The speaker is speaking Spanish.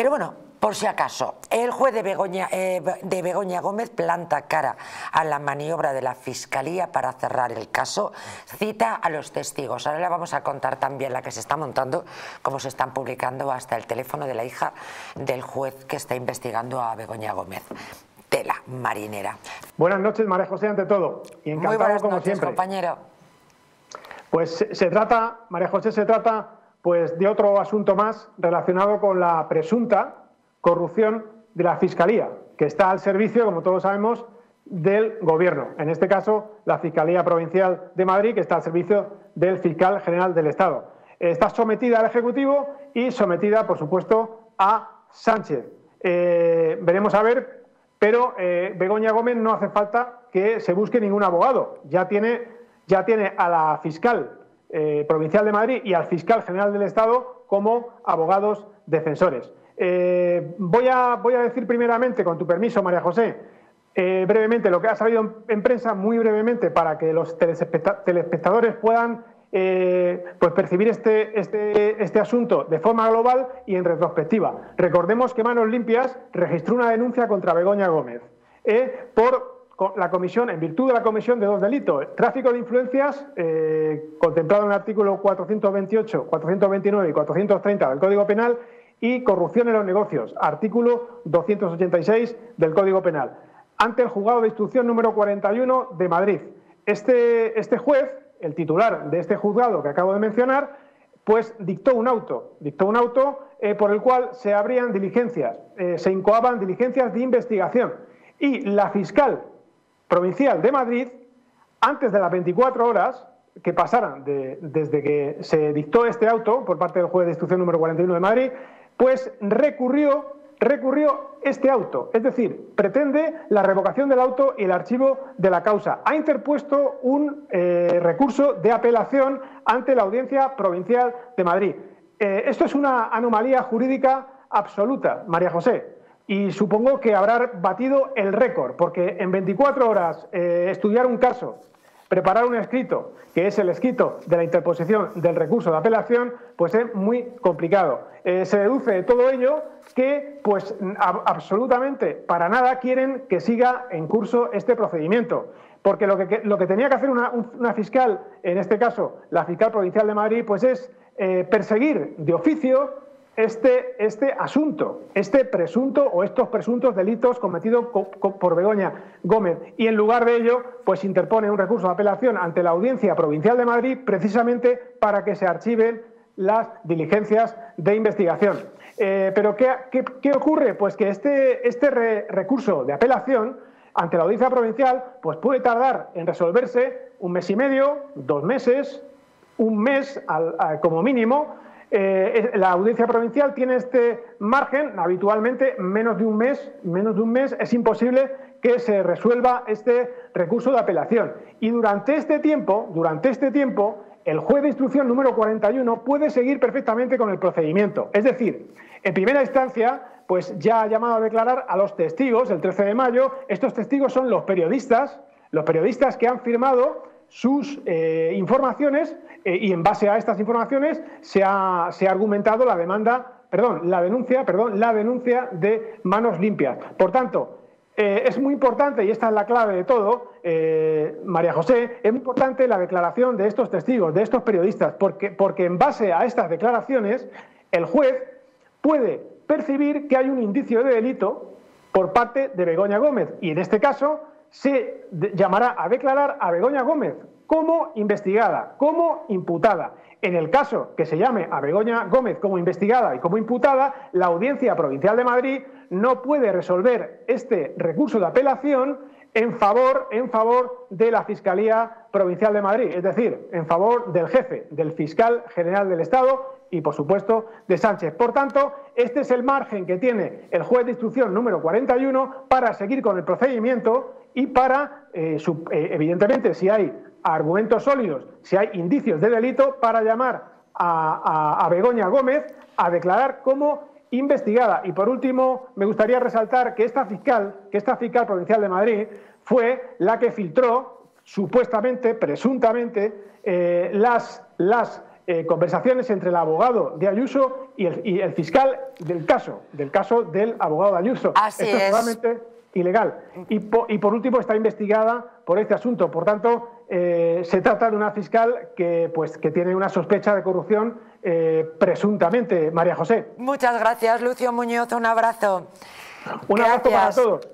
Pero bueno, por si acaso, el juez de Begoña, eh, de Begoña Gómez planta cara a la maniobra de la Fiscalía para cerrar el caso, cita a los testigos. Ahora le vamos a contar también la que se está montando, cómo se están publicando hasta el teléfono de la hija del juez que está investigando a Begoña Gómez. Tela marinera. Buenas noches, María José, ante todo. Y encantado, Muy buenas como noches, compañero. Pues se trata, María José, se trata pues de otro asunto más relacionado con la presunta corrupción de la Fiscalía, que está al servicio, como todos sabemos, del Gobierno. En este caso, la Fiscalía Provincial de Madrid, que está al servicio del Fiscal General del Estado. Está sometida al Ejecutivo y sometida, por supuesto, a Sánchez. Eh, veremos a ver, pero eh, Begoña Gómez no hace falta que se busque ningún abogado. Ya tiene, ya tiene a la fiscal eh, provincial de Madrid y al fiscal general del Estado como abogados defensores. Eh, voy, a, voy, a, decir primeramente, con tu permiso, María José, eh, brevemente lo que ha salido en, prensa, muy brevemente, para que los telespectadores puedan pues percibir este, este, este, asunto de forma global y en retrospectiva. Recordemos que Manos Limpias registró una denuncia contra Begoña Gómez por la comisión, en virtud de la comisión de dos delitos, tráfico de influencias, contemplado en el artículo 428, 429 y 430 del Código Penal, y corrupción en los negocios, artículo 286 del Código Penal, ante el juzgado de instrucción número 41 de Madrid. Este, este juez, el titular de este juzgado que acabo de mencionar, pues dictó un auto, dictó un auto eh, por el cual se abrían diligencias, eh, se incoaban diligencias de investigación y la fiscal provincial de Madrid, antes de las 24 horas que pasaran desde que se dictó este auto por parte del juez de instrucción número 41 de Madrid, pues recurrió, recurrió este auto, es decir, pretende la revocación del auto y el archivo de la causa. Ha interpuesto un eh, recurso de apelación ante la Audiencia Provincial de Madrid. Eh, esto es una anomalía jurídica absoluta, María José. Y supongo que habrá batido el récord, porque en 24 horas eh, estudiar un caso, preparar un escrito, que es el escrito de la interposición del recurso de apelación, pues es muy complicado. Eh, se deduce de todo ello que, pues, absolutamente para nada quieren que siga en curso este procedimiento. Porque lo que, lo que tenía que hacer una, fiscal, en este caso la fiscal provincial de Madrid, pues es eh, perseguir de oficio este, este asunto, este presunto o estos presuntos delitos cometidos por Begoña Gómez. Y en lugar de ello, pues interpone un recurso de apelación ante la Audiencia Provincial de Madrid precisamente para que se archiven las diligencias de investigación. Eh, pero ¿qué, ocurre? Pues que este, este recurso de apelación ante la Audiencia Provincial pues puede tardar en resolverse un mes y medio, dos meses, un mes como mínimo, eh, la audiencia provincial tiene este margen, habitualmente menos de un mes, menos de un mes es imposible que se resuelva este recurso de apelación. Y durante este tiempo, durante este tiempo, el juez de instrucción número 41 puede seguir perfectamente con el procedimiento. Es decir, en primera instancia, pues ya ha llamado a declarar a los testigos el 13 de mayo. Estos testigos son los periodistas, los periodistas que han firmado sus eh, informaciones eh, y en base a estas informaciones se ha, argumentado la demanda, perdón, la denuncia, perdón, la denuncia de manos limpias. Por tanto, eh, es muy importante, y esta es la clave de todo, María José, es muy importante la declaración de estos testigos, de estos periodistas, porque, porque en base a estas declaraciones, el juez puede percibir que hay un indicio de delito por parte de Begoña Gómez. Y en este caso, se llamará a declarar a Begoña Gómez como investigada, como imputada. En el caso que se llame a Begoña Gómez como investigada y como imputada, la Audiencia Provincial de Madrid no puede resolver este recurso de apelación en favor, en favor de la Fiscalía Provincial de Madrid, es decir, en favor del jefe, del fiscal general del Estado y, por supuesto, de Sánchez. Por tanto, este es el margen que tiene el juez de instrucción número 41 para seguir con el procedimiento y para, eh, eh, evidentemente, si hay argumentos sólidos, si hay indicios de delito, para llamar a, Begoña Gómez a declarar como investigada. Y por último, me gustaría resaltar que esta fiscal, que esta fiscal provincial de Madrid, fue la que filtró, supuestamente, presuntamente, eh, las, las eh, conversaciones entre el abogado de Ayuso y el, fiscal del caso, del caso del abogado de Ayuso. Así Esto es, totalmente ilegal. Y, por último está investigada por este asunto. Por tanto, eh, se trata de una fiscal que, pues, que tiene una sospecha de corrupción presuntamente, María José. Muchas gracias, Lucio Muñoz. Un abrazo. Un abrazo para todos.